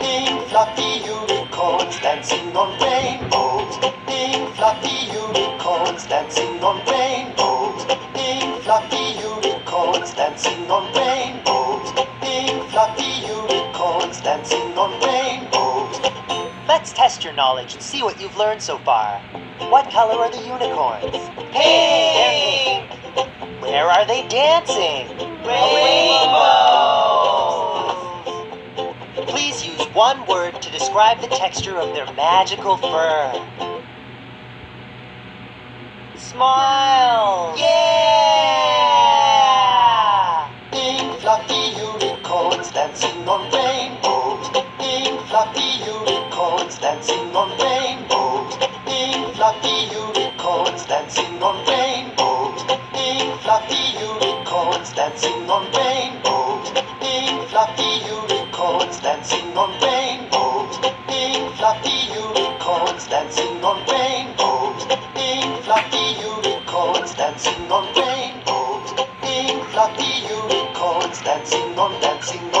Pink fluffy unicorns dancing on rainbows. Pink fluffy unicorns dancing on rainbows. Pink fluffy unicorns dancing on rainbows. Pink fluffy unicorns dancing on rainbows. Let's test your knowledge and see what you've learned so far. What color are the unicorns? Pink! Where are they dancing? Rainbows! Please use one word to describe the texture of their magical fur. Smile! Yeah! Pink fluffy unicorns dancing on rainbows. Pink fluffy unicorns dancing on rainbows. Pink fluffy unicorns dancing on rainbows. Pink fluffy unicorns dancing on rainbows. Pink fluffy unicorns dancing on rainbows. Pink fluffy unicorns dancing on rainbows. Pink fluffy unicorns dancing on rainbows. Pink fluffy unicorns dancing on dancing